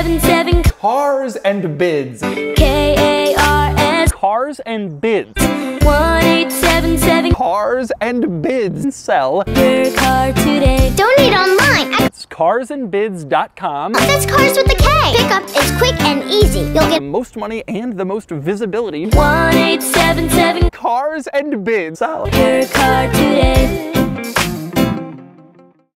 Cars and Bids. K-A-R-S Cars and Bids. 1877 Cars and Bids. Sell. Your car today Donate online. It's carsandbids.com. Oh, that's cars with a K. Pickup is quick and easy. You'll get The most money and the most visibility. 1877 Cars and Bids. Sell. Your car today